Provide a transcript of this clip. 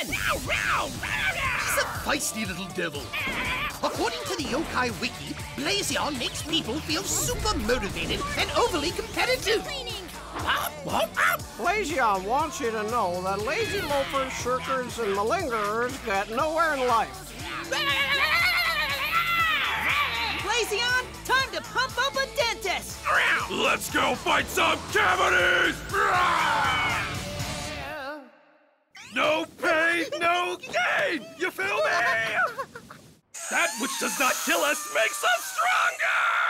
He's a feisty little devil. According to the Yokai Wiki, Blazion makes people feel super motivated and overly competitive. Blazion wants you to know that lazy loafers, shirkers, and malingerers get nowhere in life. Blazion, time to pump up a dentist! Let's go fight some cavities! Gain! You feel me? That which does not kill us makes us stronger!